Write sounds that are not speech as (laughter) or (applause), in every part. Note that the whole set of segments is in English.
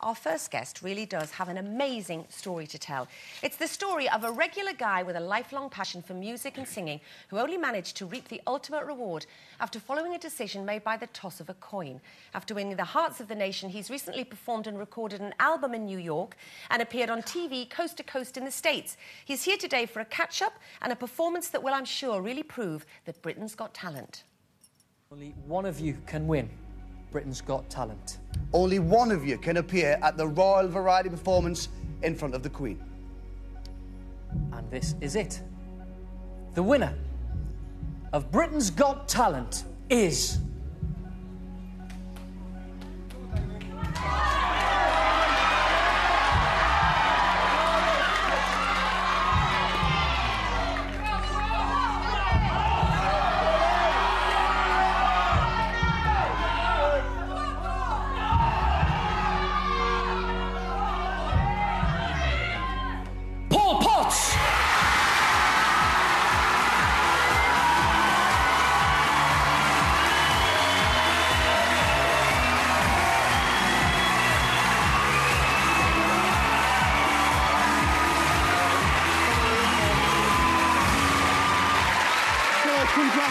our first guest really does have an amazing story to tell. It's the story of a regular guy with a lifelong passion for music and singing who only managed to reap the ultimate reward after following a decision made by the toss of a coin. After winning the hearts of the nation, he's recently performed and recorded an album in New York and appeared on TV coast to coast in the States. He's here today for a catch up and a performance that will, I'm sure, really prove that Britain's got talent. Only one of you can win Britain's Got Talent. Only one of you can appear at the Royal Variety Performance in front of the Queen. And this is it. The winner of Britain's Got Talent is.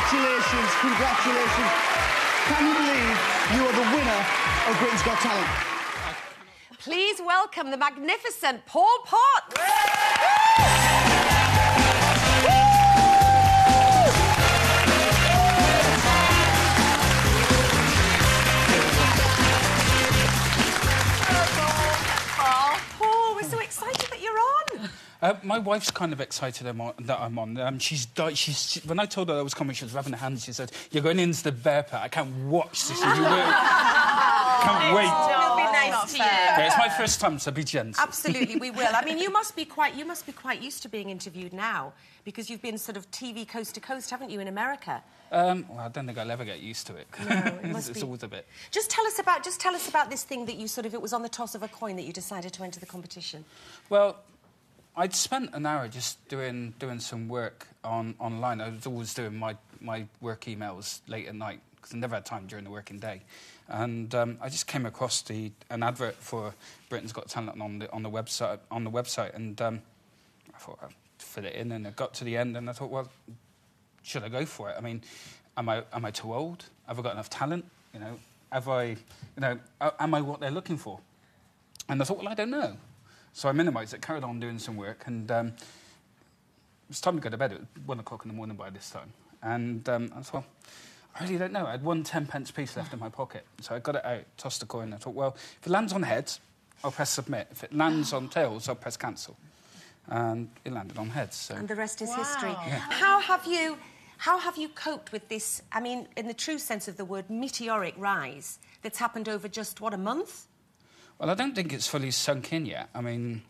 Congratulations, congratulations. Can you believe you are the winner of Britain's Got Talent? Please welcome the magnificent Paul Potts. Paul, Uh, my wife's kind of excited I'm on, that I'm on. Um, she's, di- she's she- when I told her I was coming, she was rubbing her hands. She said, "You're going into the bear pit. I can't watch this. You will. can't wait." It'll be nice to you. Yeah, it's my first time, so be gentle. Absolutely, we will. I mean, you (laughs) must be quite you must be quite used to being interviewed now because you've been sort of TV coast to coast, haven't you, in America? Um, well, I don't think I'll ever get used to it. it it's (laughs) must it's be- always a bit. Just tell us about just tell us about this thing that you sort of it was on the toss of a coin that you decided to enter the competition. Well, I'd spent an hour just doing doing some work on online. I was always doing my my work emails late at night because I never had time during the working day. And um, I just came across the an advert for Britain's Got Talent on the on the website on the website, and um, I thought I'd fit it in. And I got to the end, and I thought, well, should I go for it? I mean, am I am I too old? Have I got enough talent? You know, have I, you know, am I what they're looking for? And I thought, well, I don't know. So I minimised it, carried on doing some work, and um, it was time to go to bed. It was one o'clock in the morning by this time. And um, I thought, I really don't know. I had one 10 pence piece left in my pocket. So I got it out, tossed the coin. And I thought, well, if it lands on heads, I'll press submit. If it lands on tails, I'll press cancel. And it landed on heads. So. And the rest is history. How have you how have you coped with this? I mean, in the true sense of the word, meteoric rise that's happened over just what a month? Well, I don't think it's fully sunk in yet. I mean,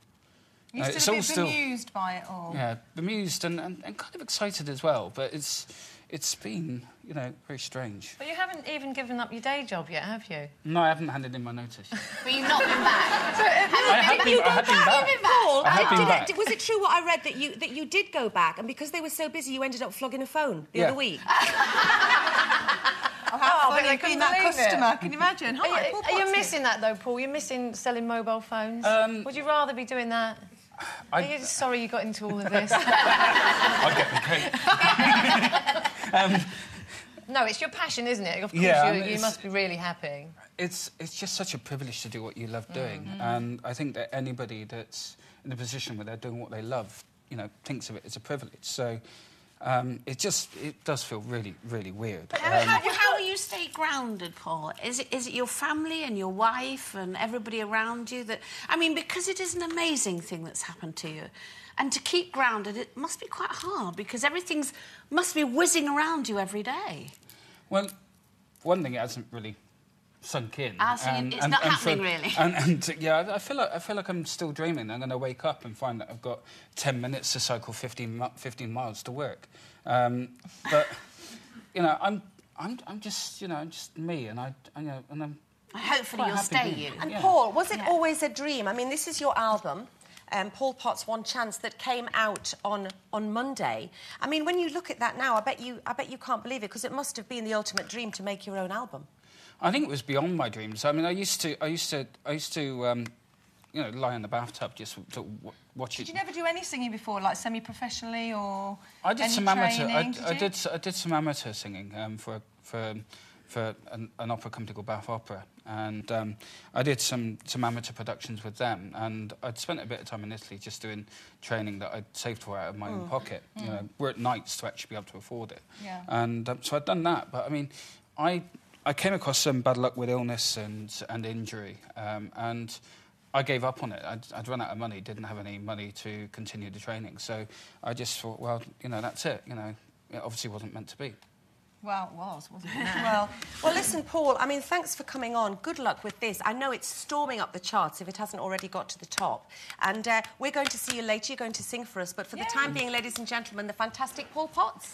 You're uh, still it's a all still bemused by it all. yeah bemused and, and, and kind of excited as well. But it's it's been you know very strange. But you haven't even given up your day job yet, have you? No, I haven't handed in my notice. (laughs) But you've not been back. (laughs) I have been, I have been back. Paul, I have been back. it- was it true what I read that you that you did go back, and because they were so busy, you ended up flogging a phone the Yeah. other week? (laughs) Oh, how Oh, funny being that believe it. customer. Can you imagine? Are, Hi, you, Paul are you missing that though, Paul? You're missing selling mobile phones. Um, Would you rather be doing that? I- Are you just sorry you got into all of this? (laughs) I get the cake. (laughs) no, it's your passion, isn't it? Of course, Yeah, I you, mean, you must be really happy. It's it's just such a privilege to do what you love doing, Mm-hmm. and I think that anybody that's in a position where they're doing what they love, you know, thinks of it as a privilege. So. Um, it just it does feel really really weird. Um, how, how will you stay grounded, Paul? Is it, is it your family and your wife and everybody around you that... I mean, because it is an amazing thing that's happened to you. And to keep grounded, it must be quite hard because everything's must be whizzing around you every day. Well, one thing hasn't really sunk in. Ah, so you- it's not happening, really. And, and yeah, I- I feel like I feel like I'm still dreaming. I'm going to wake up and find that I've got ten minutes to cycle 15, 15 miles to work. Um, but you know, I'm I'm I'm just you know I'm just me, and I, I you know, and I'm. Hopefully quite you'll happy stay being you. And Yeah. Paul, was it always a dream? I mean, this is your album. Um, Paul Potts One Chance that came out on on Monday. I mean, when you look at that now, I bet you I bet you can't believe it because it must have been the ultimate dream to make your own album. I think it was beyond my dreams. I mean, I used to, I used to, I used to, um, you know, lie in the bathtub just to watch Did it. Did you never do any singing before, like semi-professionally or I did any some amateur. I, training? I did. s- I did some amateur singing um, for for for an, an opera company called Bath Opera, and um, I did some some amateur productions with them. And I'd spent a bit of time in Italy just doing training that I'd saved for out of my own pocket. You know, work nights to actually be able to afford it. Yeah. And um, so I'd done that. But I mean, I I came across some bad luck with illness and and injury, um, and. I gave up on it. I'd, I'd run out of money, didn't have any money to continue the training. So I just thought, well, you know, that's it. You know, it obviously wasn't meant to be. Well, it was, wasn't it? (laughs) Well, well, listen, Paul. I mean, thanks for coming on. Good luck with this. I know it's storming up the charts if it hasn't already got to the top. And uh, we're going to see you later. You're going to sing for us. But for the time being, ladies and gentlemen, the fantastic Paul Potts.